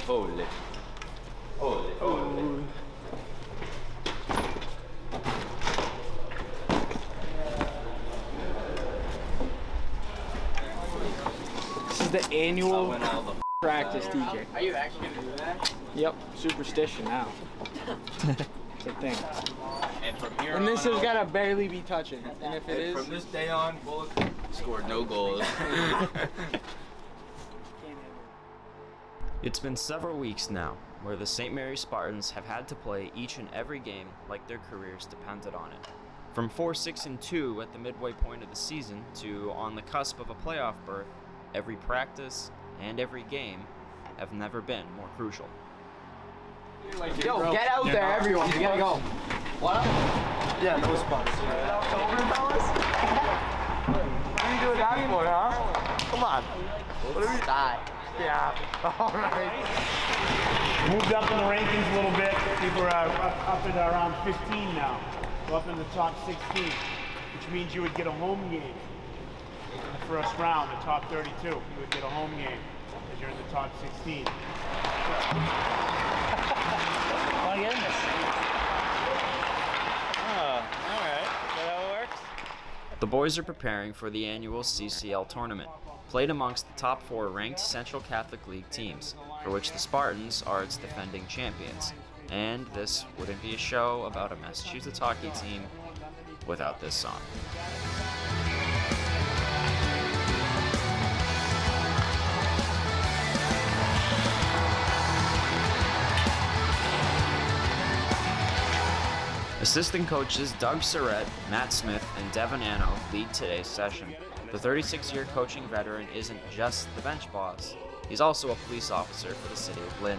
Holy, holy. Holy, holy. This is the annual practice, DJ. Are you actually gonna do that? Yep, superstition now. it's a thing. And from here And this on has got to barely be touching. And if it and is, from this day on, Bullock scored no goals. It's been several weeks now where the St. Mary Spartans have had to play each and every game like their careers depended on it. From 4 6 and 2 at the midway point of the season to on the cusp of a playoff berth, every practice and every game have never been more crucial. Yo, get out there, everyone. We gotta go. What? yeah, no spots. What are you doing that for, huh? Come on. Die. Yeah. All right. Moved up in the rankings a little bit. People are uh, up at around 15 now. We're up in the top 16, which means you would get a home game in the first round, the top 32. You would get a home game as you're in the top 16. My goodness. Oh, alright. Is that how works? The boys are preparing for the annual CCL tournament, played amongst the top four ranked Central Catholic League teams, for which the Spartans are its defending champions. And this wouldn't be a show about a Massachusetts hockey team without this song. Assistant coaches Doug Surratt, Matt Smith, and Devin Anno lead today's session. The 36 year coaching veteran isn't just the bench boss, he's also a police officer for the city of Lynn.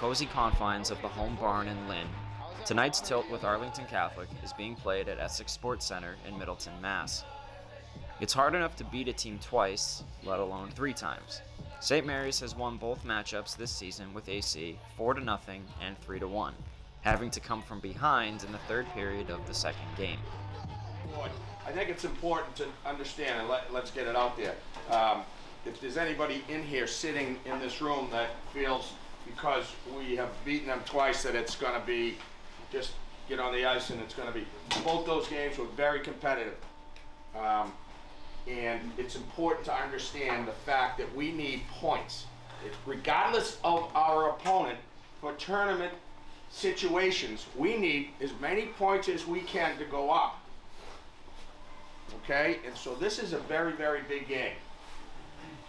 Cozy confines of the home barn in Lynn, tonight's tilt with Arlington Catholic is being played at Essex Sports Center in Middleton, Mass. It's hard enough to beat a team twice, let alone three times. St. Mary's has won both matchups this season with AC 4 to nothing and 3 to 1, having to come from behind in the third period of the second game. I think it's important to understand, and let, let's get it out there. Um, if there's anybody in here sitting in this room that feels because we have beaten them twice that it's gonna be just get on the ice and it's gonna be, both those games were very competitive. Um, and it's important to understand the fact that we need points. It- Regardless of our opponent, for tournament situations, we need as many points as we can to go up. Okay, and so this is a very, very big game.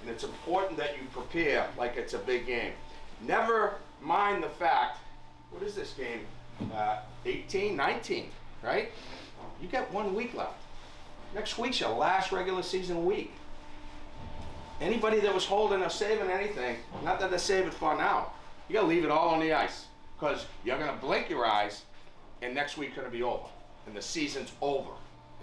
And it's important that you prepare like it's a big game. Never mind the fact, what is this game? Uh, 18, 19, right? You got one week left. Next week's your last regular season week. Anybody that was holding or saving anything, not that they're saving for now, you gotta leave it all on the ice. Because you're gonna blink your eyes and next week's gonna be over. And the season's over.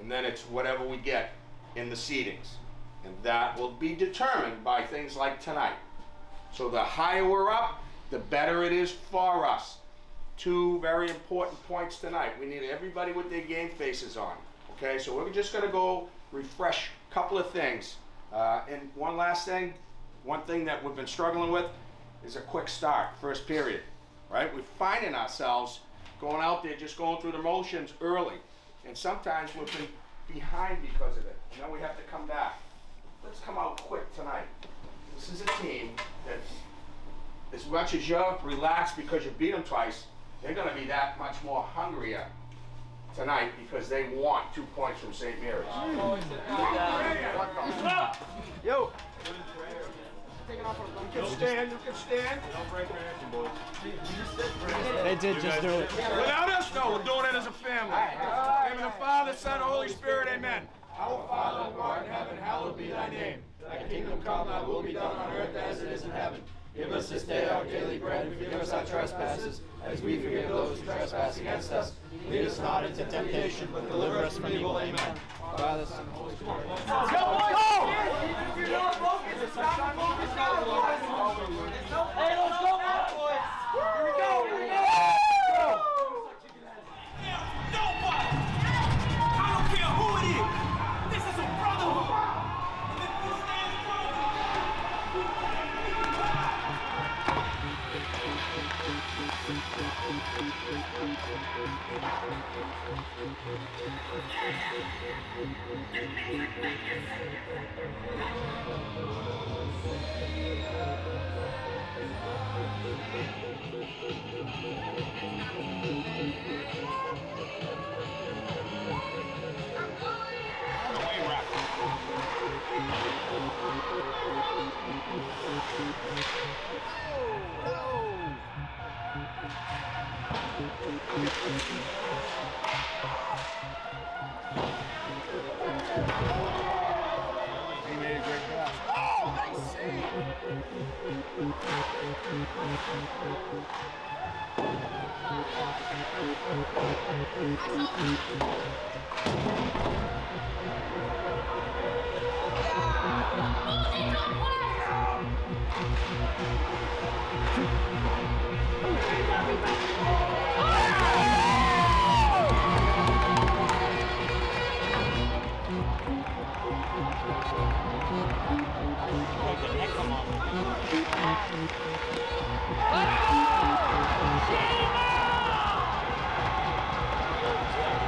And then it's whatever we get in the seedings. And that will be determined by things like tonight. So the higher we're up, the better it is for us. Two very important points tonight. We need everybody with their game faces on. Okay, so we're just gonna go refresh a couple of things. Uh, and one last thing, one thing that we've been struggling with is a quick start, first period, right? We're finding ourselves going out there, just going through the motions early. And sometimes we've been behind because of it. Then we have to come back. Let's come out quick tonight. This is a team that, as much as you're relaxed because you beat them twice, they're gonna be that much more hungrier tonight because they want two points from St. Mary's. Yo. You can stand, you can stand. They did just do it. Without us, no, we're doing it as a family. In the name of the Father, Son, Holy Spirit, amen. Our Father who art in heaven, hallowed be thy name. Thy kingdom come, thy will be done on earth as it is in heaven. Give us this day our daily bread, and forgive us our trespasses, as we forgive those who trespass against us. Lead us not into temptation, but deliver us from evil, amen. Father, Son, and Holy Spirit. Oh, nice save! Oh, Let's go!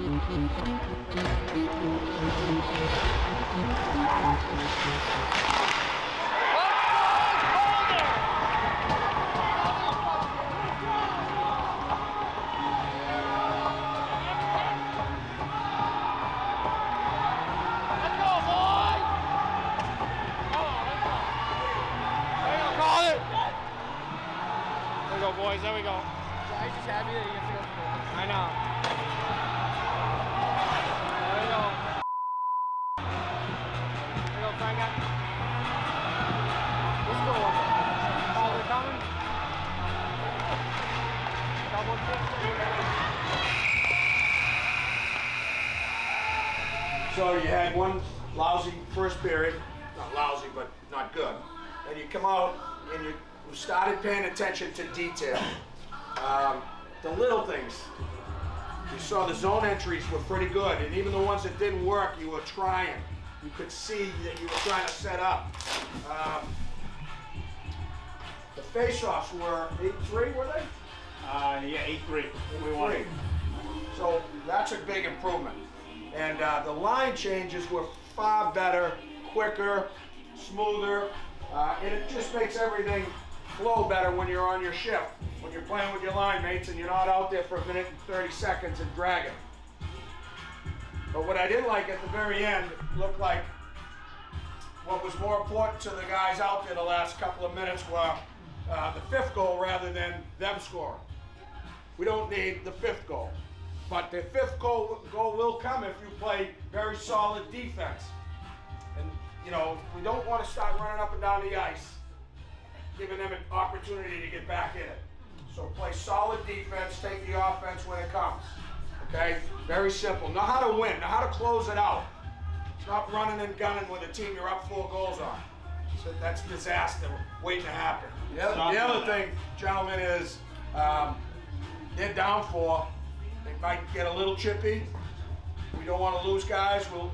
There So you had one lousy first period, not lousy, but not good. And you come out and you started paying attention to detail. Um, the little things. You saw the zone entries were pretty good, and even the ones that didn't work, you were trying. You could see that you were trying to set up. Um, the face-offs were 8-3, were they? Uh, yeah, eight three. We won. Three. So that's a big improvement. And uh, the line changes were far better, quicker, smoother, uh, and it just makes everything flow better when you're on your shift. When you're playing with your line mates and you're not out there for a minute and 30 seconds and dragging. But what I didn't like at the very end looked like what was more important to the guys out there the last couple of minutes were uh, the fifth goal rather than them scoring. We don't need the fifth goal. But the fifth goal, goal will come if you play very solid defense. And, you know, we don't want to start running up and down the ice, giving them an opportunity to get back in it. So play solid defense, take the offense when it comes. Okay? Very simple. Know how to win, know how to close it out. Stop running and gunning with a team you're up four goals on. So that's disaster waiting to happen. The other, the other thing, gentlemen, is um, they're down four. They might get a little chippy. We don't want to lose guys. We'll,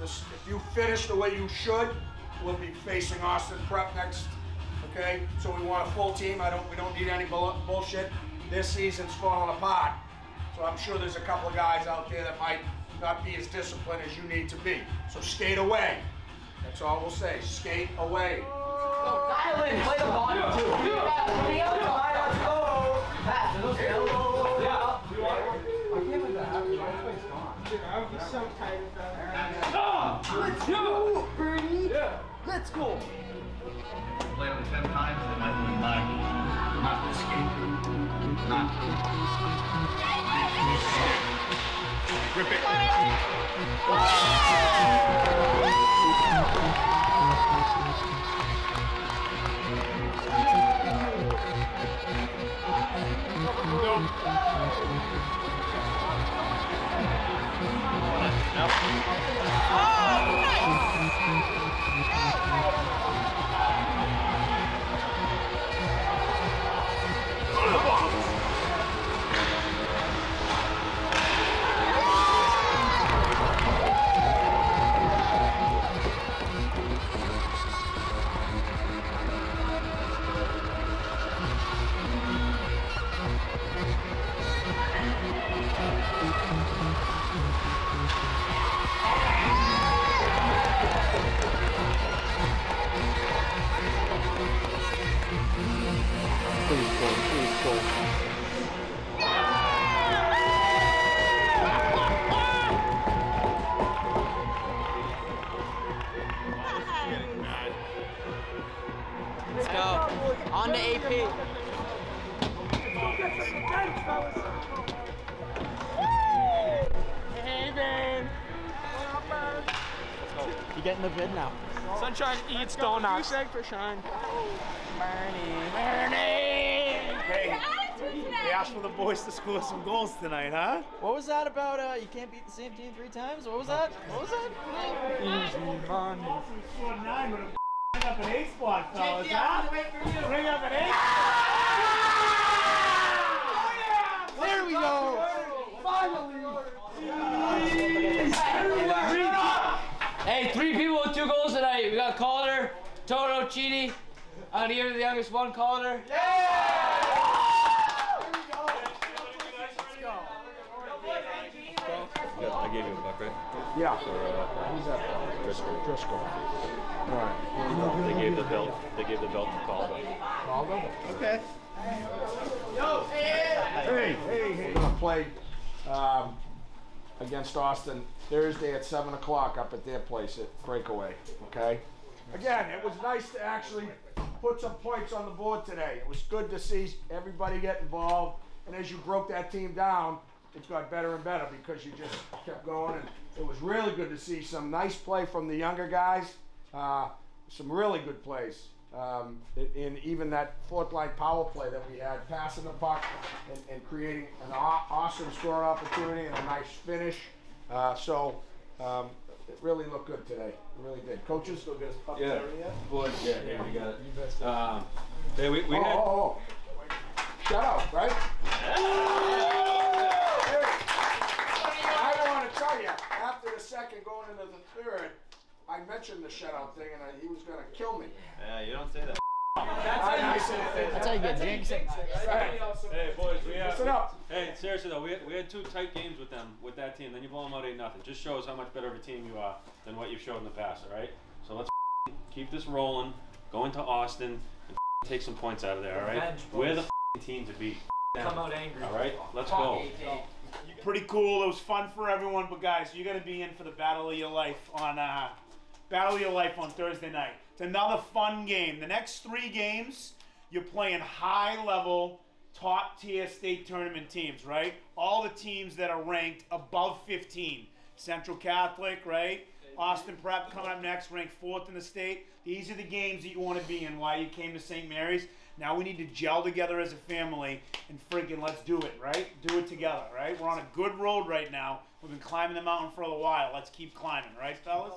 this, if you finish the way you should, we'll be facing Austin Prep next. Okay, so we want a full team. I don't. We don't need any bull, bullshit. This season's falling apart. So I'm sure there's a couple of guys out there that might not be as disciplined as you need to be. So skate away. That's all we'll say. Skate away. Dial in, play the volume too. Yeah, let's go. Pass, are those elbows? Yeah. Let's go, Bernie. Let's go. Play them ten times, they might win nine. Not this game. Not. Rip it. Let's On to AP. Hey, man. You getting the vid now? Sunshine eats donuts. Goose egg for shine. Bernie. Bernie. Hey, they asked for the boys to score some goals tonight, huh? What was that about? Uh, you can't beat the same team three times. What was that? What was that? Easy money. Up an eight spot, fellas, huh? Bring up an eight. There we go. Hey, three people with two goals tonight. We got Calder, Toto, Chidi. On here, the youngest one, Calder. I gave you a buck, right? Yeah. For uh, Who's that? Driscoll. Driscoll. All right. They gave the belt. They gave the belt to Calder. Okay. Hey, hey, hey. We're gonna play um, against Austin Thursday at seven o'clock up at their place at Breakaway. Okay. Again, it was nice to actually put some points on the board today. It was good to see everybody get involved, and as you broke that team down, it got better and better because you just kept going, and it was really good to see some nice play from the younger guys. Uh, some really good plays. Um, in even that fourth line power play that we had, passing the puck and, and creating an awesome scoring opportunity and a nice finish. Uh, so um, it really looked good today. It really did. Coaches, still get his puck Yeah. Boys, yeah, here we got it. Um, hey, we, we oh, had. oh, oh. Shut up, right? I want to tell you, after the second, going into the third, I mentioned the shutout thing, and I, he was going to kill me. Yeah, you don't say that. I, I said it. That's how you get jinxed. Hey, hey, boys, we had. Listen up. Hey, seriously though, we had, we had two tight games with them, with that team. Then you blow them out eight nothing. Just shows how much better of a team you are than what you've shown in the past. All right. So let's keep this rolling. Go into Austin and take some points out of there. All right. Revenge, We're the team to beat. Come out angry. All right. Let's go. Pretty cool. It was fun for everyone, but guys, you're gonna be in for the battle of your life on uh, battle of your life on Thursday night. It's another fun game. The next three games, you're playing high level, top tier state tournament teams, right? All the teams that are ranked above 15. Central Catholic, right? Austin Prep coming up next, ranked fourth in the state. These are the games that you want to be in. Why you came to St. Mary's. Now we need to gel together as a family and freaking let's do it, right? Do it together, right? We're on a good road right now. We've been climbing the mountain for a while. Let's keep climbing, right, fellas?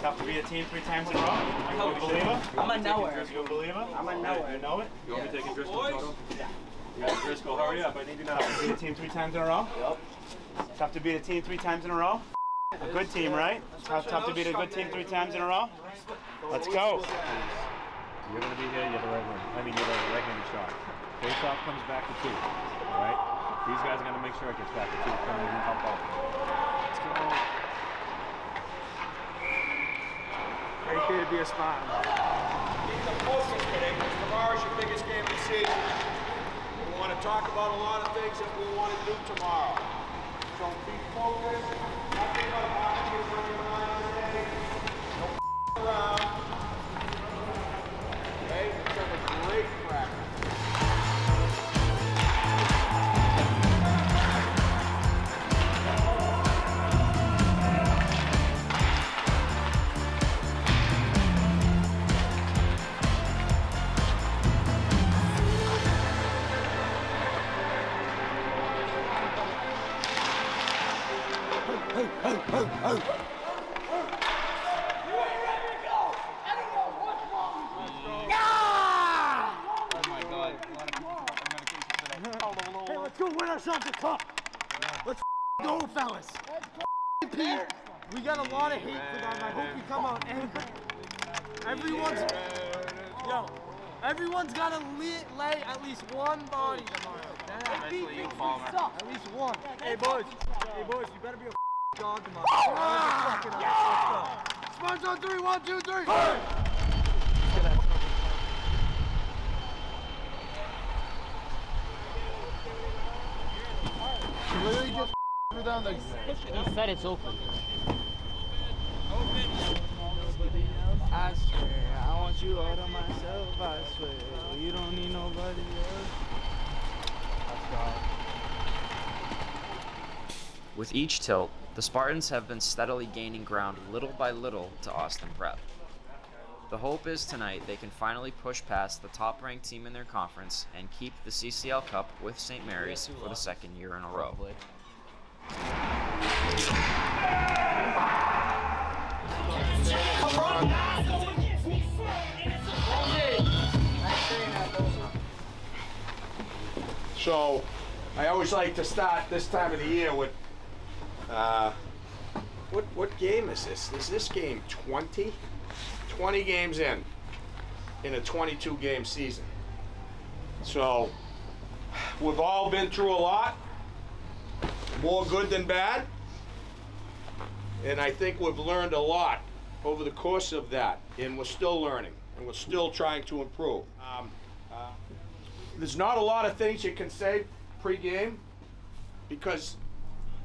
Tough to be a team three times in a row. You a believer? I'm a knower. You a believer? I'm a You knower. know it? You want me taking Driscoll photo? Yeah, Driscoll, hurry up. I need you now. Tough to be a team three times in a row? Yep. Tough to beat a team three times in a row? A good team, right? Tough, tough to beat a good team three times in a row? Let's go. You're gonna be here. You have the right one. I mean, you have the right-handed shot. Face off comes back to two. All right. These guys are gonna make sure it gets back to two. Come in and help out. Let's go. Right there to be a spot. Keep the focus today, because tomorrow's your biggest game of the season. We want to talk about a lot of things that we want to do tomorrow. So be focused. Around. Let's go win ourselves a cup. Let's go, fellas. Pete, we got a lot of hate for them. I hope we come out angry. Everyone's, yo, everyone's got to lay at least one body tomorrow. We suck. At least one. Hey, boys. Hey, boys, you better be Ah, go. Sponge on three. One, two, three. The. He said it's open. I swear, I want you all to myself. I swear, you don't need nobody else. With each tilt, the Spartans have been steadily gaining ground little by little to Austin Prep. The hope is tonight they can finally push past the top ranked team in their conference and keep the CCL Cup with St. Mary's for the second year in a row. So, I always like to start this time of the year with, uh, what, what game is this? Is this game 20? 20 games in, in a 22 game season. So, we've all been through a lot, more good than bad. And I think we've learned a lot over the course of that, and we're still learning, and we're still trying to improve. Um, uh, there's not a lot of things you can say pre-game because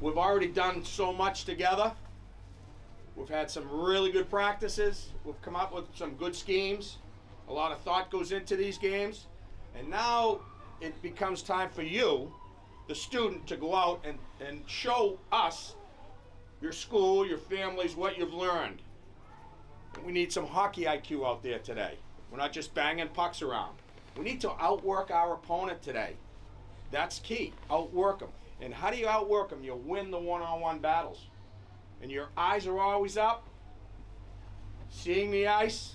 we've already done so much together. We've had some really good practices. We've come up with some good schemes. A lot of thought goes into these games. And now it becomes time for you, the student, to go out and, and show us your school, your families, what you've learned. We need some hockey IQ out there today. We're not just banging pucks around. We need to outwork our opponent today. That's key. Outwork them. And how do you outwork them? You win the one-on-one battles. And your eyes are always up, seeing the ice,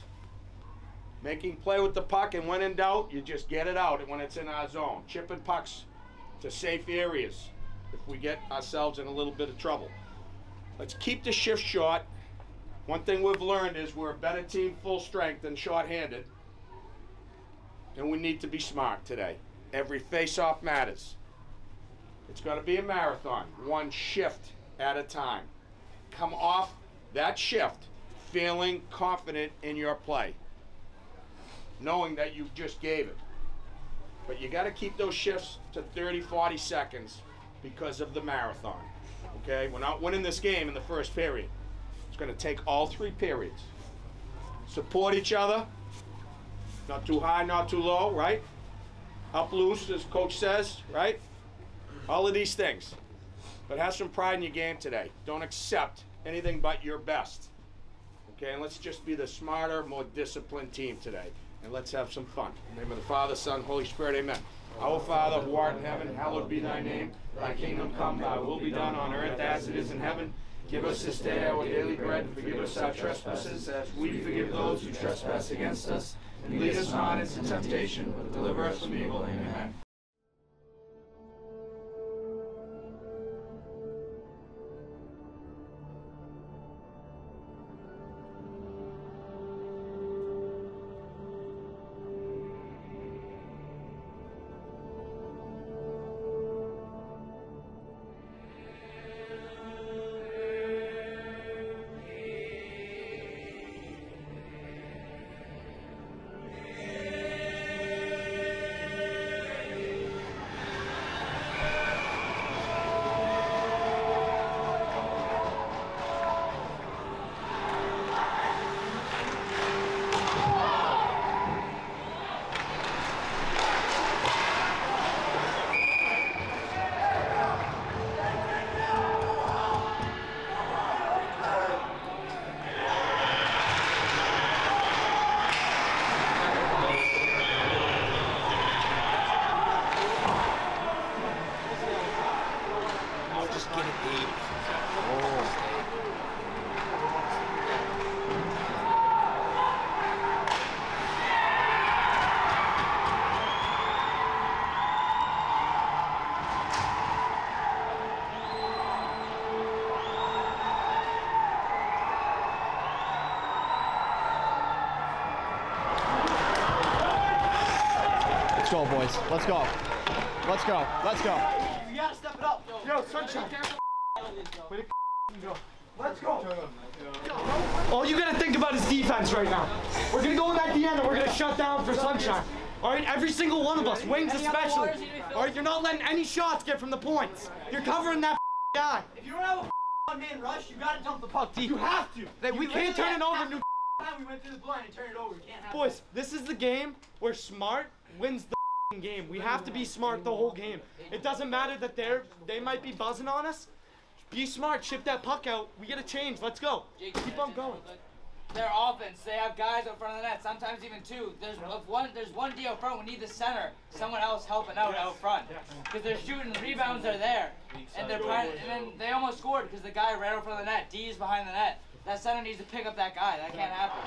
making play with the puck, and when in doubt, you just get it out when it's in our zone. Chipping pucks to safe areas if we get ourselves in a little bit of trouble. Let's keep the shift short. One thing we've learned is we're a better team full strength than short-handed. And we need to be smart today. Every face-off matters. It's going to be a marathon, one shift at a time. Come off that shift feeling confident in your play, knowing that you just gave it. But you got to keep those shifts to 30, 40 seconds because of the marathon. Okay? We're not winning this game in the first period. It's going to take all three periods. Support each other. Not too high, not too low, right? Up loose, as coach says, right? All of these things. But have some pride in your game today. Don't accept anything but your best. Okay, and let's just be the smarter, more disciplined team today. And let's have some fun. In the name of the Father, Son, Holy Spirit, amen. Our Father who art in heaven, hallowed be thy name. Thy kingdom come, thy will be done on earth as it is in heaven. Give us this day our daily bread, and forgive us our trespasses, as we forgive those who trespass against us. And lead us not into temptation, but deliver us from evil. Amen. Boys. Let's go. Let's go. Let's go. You gotta step it up. Yo, sunshine. Way to go. Let's go. All you gotta think about is defense right now. We're gonna go in at the end and we're gonna shut down for sunshine. All right, every single one of us, wings especially. All right, you're not letting any shots get from the points. You're covering that guy. If you don't have a one man rush, you gotta dump the puck deep. You have to. That we can't turn it over. have New Time we went through the blind and turned it over. We can't have Boys, this is the game where smart wins the game. We have to be smart the whole game. It doesn't matter that they're they might be buzzing on us. Be smart, ship that puck out. We get a change. Let's go. Keep on going. Their offense, they have guys out front of the net, sometimes even two. There's if one there's one D out front, we need the center, someone else helping out out front. Because they're shooting, rebounds are there. And they're trying, and then they almost scored because the guy right out front of the net, D is behind the net. That center needs to pick up that guy. That can't happen.